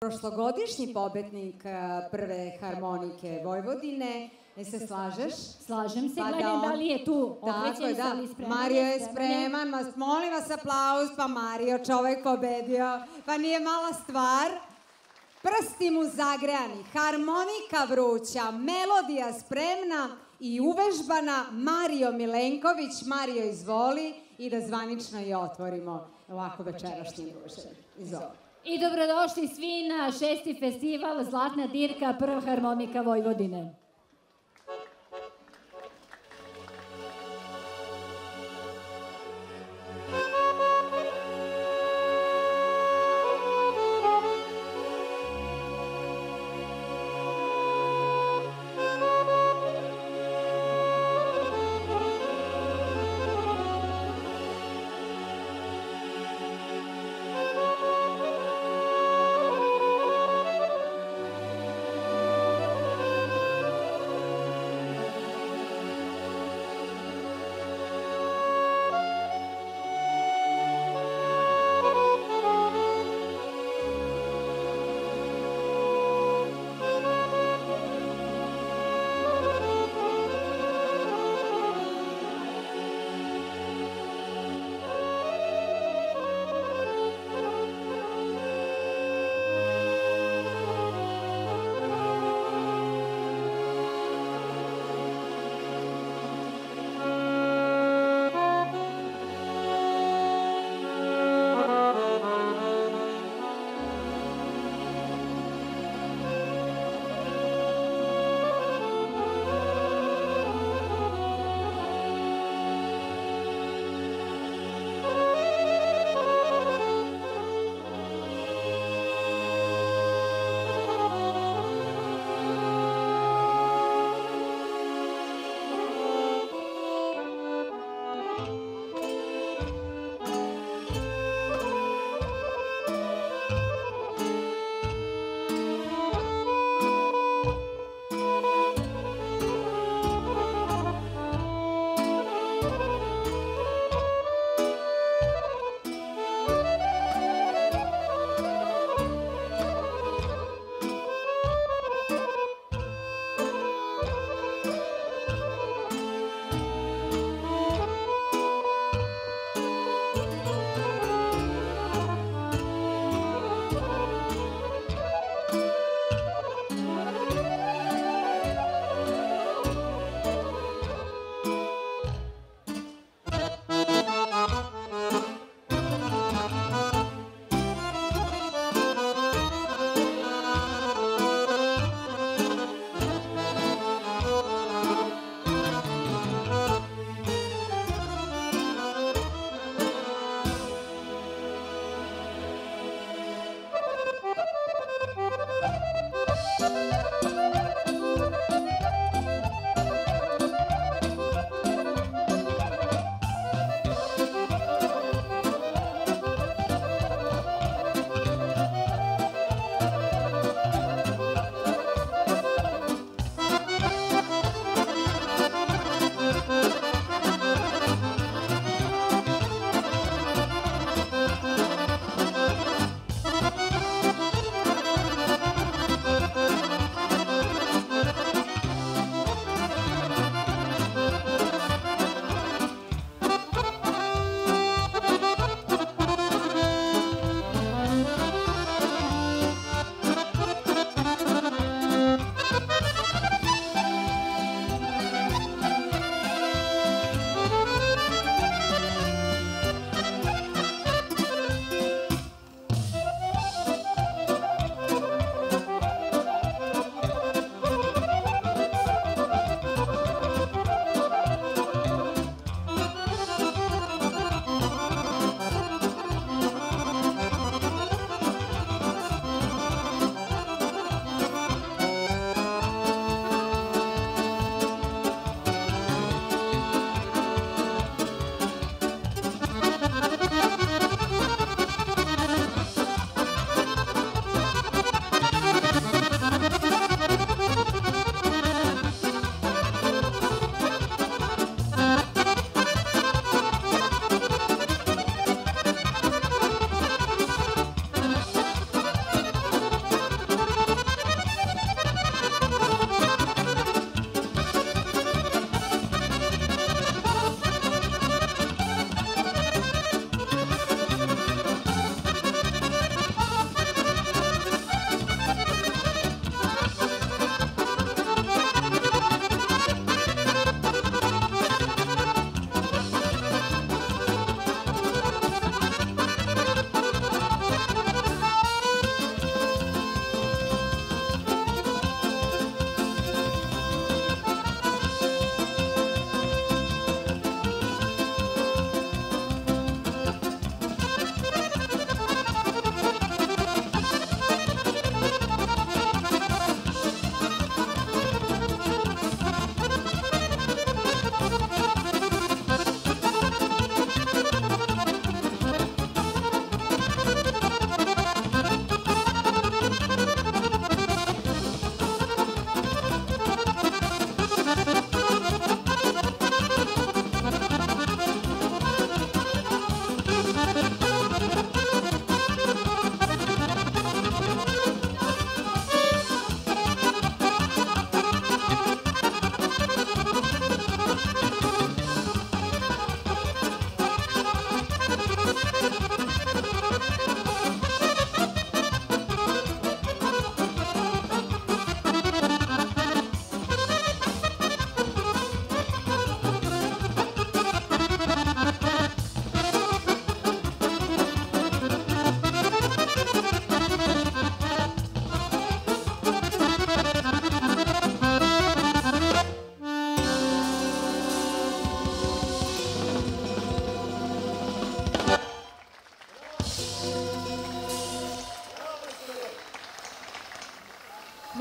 prošlogodišnji pobednik eh, prve harmonike Vojvodine. E se slažeš? Slažem se, Pa gledam on- da li je tu okrećen da. spreman. Mario je spreman, ma, molim vas aplauz, pa Mario čovek pobedio, pa nije mala stvar. Prsti mu zagrejani, harmonika vruća, melodija spremna i uvežbana Mario Milenković. Mario, izvoli i da zvanično i otvorimo ovako večerašnje druženje. Izvoli. I dobrodošli svi na šesti festival Zlatna dirka Prva harmonika Vojvodine.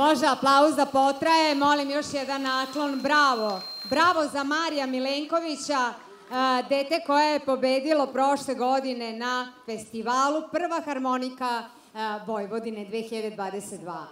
Može aplauz da potraje, molim još jedan naklon, bravo. Bravo za Marija Milenkovića, a, dete koje je pobedilo prošle godine na festivalu Prva harmonika a, Vojvodine 2022.